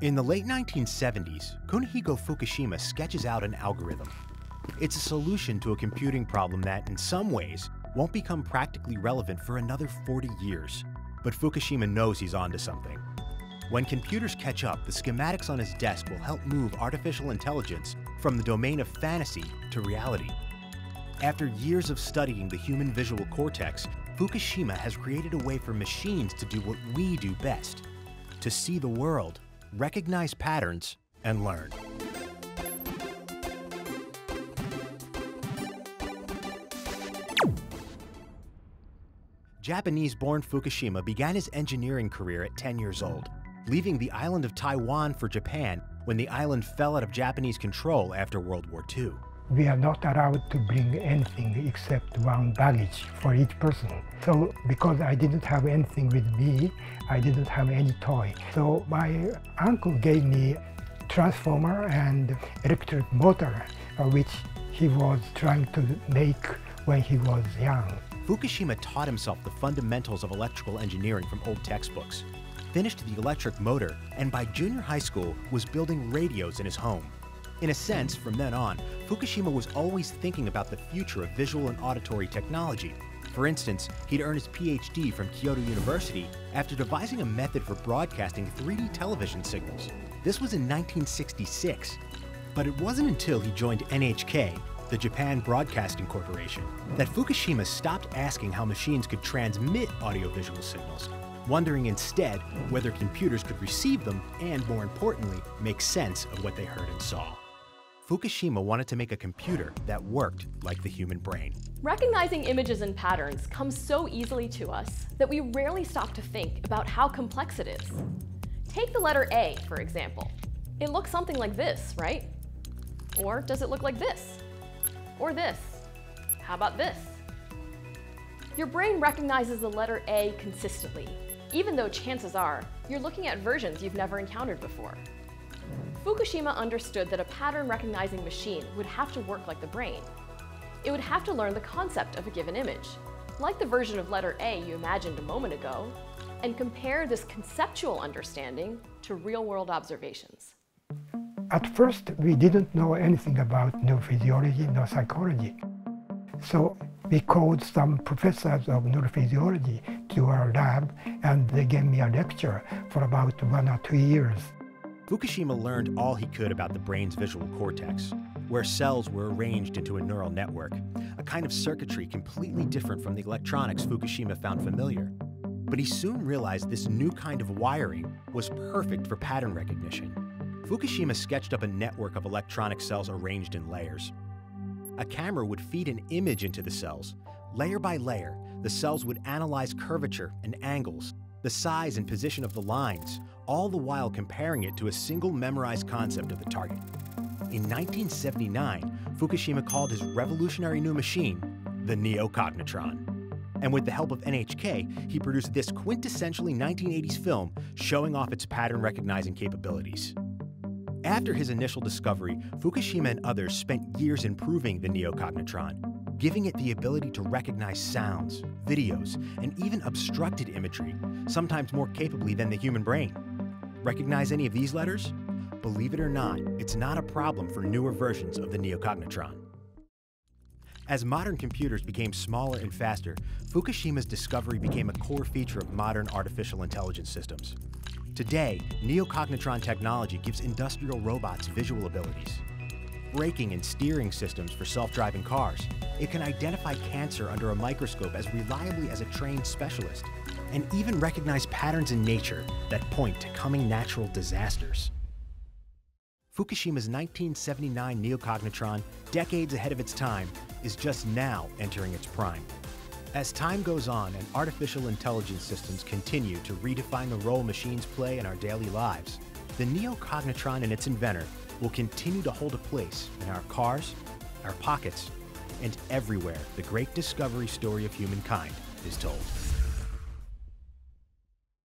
In the late 1970s, Kunihiko Fukushima sketches out an algorithm. It's a solution to a computing problem that, in some ways, won't become practically relevant for another 40 years. But Fukushima knows he's onto something. When computers catch up, the schematics on his desk will help move artificial intelligence from the domain of fantasy to reality. After years of studying the human visual cortex, Fukushima has created a way for machines to do what we do best to see the world, recognize patterns, and learn. Japanese born Fukushima began his engineering career at 10 years old, leaving the island of Taiwan for Japan when the island fell out of Japanese control after World War II. We are not allowed to bring anything except one baggage for each person. So because I didn't have anything with me, I didn't have any toy. So my uncle gave me transformer and electric motor, uh, which he was trying to make when he was young. Fukushima taught himself the fundamentals of electrical engineering from old textbooks, finished the electric motor, and by junior high school was building radios in his home. In a sense, from then on, Fukushima was always thinking about the future of visual and auditory technology. For instance, he'd earned his PhD from Kyoto University after devising a method for broadcasting 3D television signals. This was in 1966. But it wasn't until he joined NHK, the Japan Broadcasting Corporation, that Fukushima stopped asking how machines could transmit audiovisual signals, wondering instead whether computers could receive them and, more importantly, make sense of what they heard and saw. Fukushima wanted to make a computer that worked like the human brain. Recognizing images and patterns comes so easily to us that we rarely stop to think about how complex it is. Take the letter A, for example. It looks something like this, right? Or does it look like this? Or this? How about this? Your brain recognizes the letter A consistently, even though chances are you're looking at versions you've never encountered before. Fukushima understood that a pattern recognizing machine would have to work like the brain. It would have to learn the concept of a given image, like the version of letter A you imagined a moment ago, and compare this conceptual understanding to real-world observations. At first, we didn't know anything about neurophysiology, neuropsychology. So we called some professors of neurophysiology to our lab, and they gave me a lecture for about one or two years. Fukushima learned all he could about the brain's visual cortex, where cells were arranged into a neural network, a kind of circuitry completely different from the electronics Fukushima found familiar. But he soon realized this new kind of wiring was perfect for pattern recognition. Fukushima sketched up a network of electronic cells arranged in layers. A camera would feed an image into the cells. Layer by layer, the cells would analyze curvature and angles, the size and position of the lines, all the while comparing it to a single memorized concept of the target. In 1979, Fukushima called his revolutionary new machine the Neocognitron. And with the help of NHK, he produced this quintessentially 1980s film showing off its pattern recognizing capabilities. After his initial discovery, Fukushima and others spent years improving the Neocognitron, giving it the ability to recognize sounds, videos, and even obstructed imagery, sometimes more capably than the human brain. Recognize any of these letters? Believe it or not, it's not a problem for newer versions of the Neocognitron. As modern computers became smaller and faster, Fukushima's discovery became a core feature of modern artificial intelligence systems. Today, neocognitron technology gives industrial robots visual abilities. Braking and steering systems for self-driving cars. It can identify cancer under a microscope as reliably as a trained specialist, and even recognize patterns in nature that point to coming natural disasters. Fukushima's 1979 neocognitron, decades ahead of its time, is just now entering its prime. As time goes on and artificial intelligence systems continue to redefine the role machines play in our daily lives, the neocognitron and its inventor will continue to hold a place in our cars, our pockets, and everywhere the great discovery story of humankind is told.